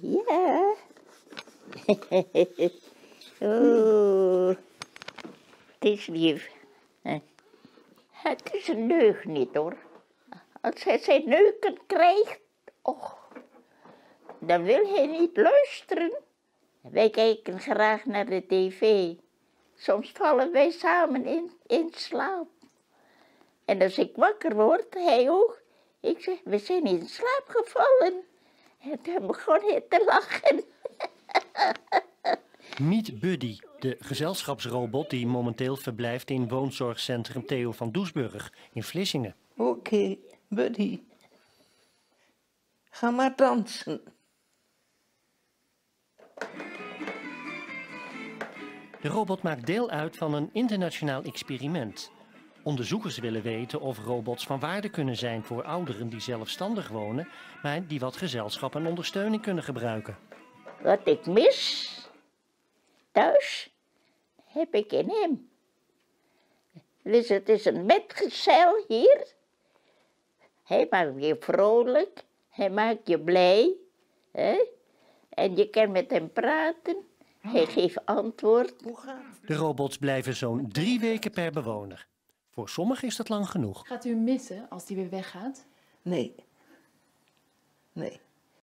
Ja. oh, het is lief. Het is een neug niet hoor. Als hij zijn neuken krijgt, och, dan wil hij niet luisteren. Wij kijken graag naar de tv. Soms vallen wij samen in, in slaap. En als ik wakker word, hij ook. Ik zeg, we zijn in slaap gevallen. En toen begon hij te lachen. Meet Buddy, de gezelschapsrobot die momenteel verblijft in woonzorgcentrum Theo van Doesburg in Vlissingen. Oké, buddy. Ga maar dansen. De robot maakt deel uit van een internationaal experiment. Onderzoekers willen weten of robots van waarde kunnen zijn voor ouderen die zelfstandig wonen, maar die wat gezelschap en ondersteuning kunnen gebruiken. Wat ik mis thuis, heb ik in hem. Dus het is een metgezel hier. Hij maakt je vrolijk, hij maakt je blij. Hè? En je kan met hem praten, hij geeft antwoord. De robots blijven zo'n drie weken per bewoner. Voor sommigen is dat lang genoeg. Gaat u hem missen als hij weer weggaat? Nee. Nee.